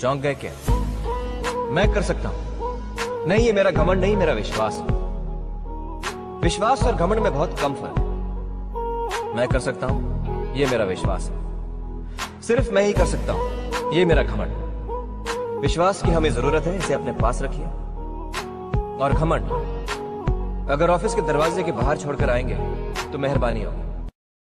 चौंक गए क्या? मैं कर सकता हूँ। नहीं, ये मेरा घमंड नहीं, मेरा विश्वास। विश्वास और घमंड में बहुत कम फ़र्क है। मैं कर सकता हूँ, ये मेरा विश्वास है। सिर्फ़ मैं ही कर सकता हूँ, ये मेरा घमंड। विश्वास की हमें ज़रूरत है, इसे अपने पास रखिए। और घमंड, अगर ऑफ़िस के दरवाजे के बाहर छोड़कर आएँगे तो मेहरबानी होगी।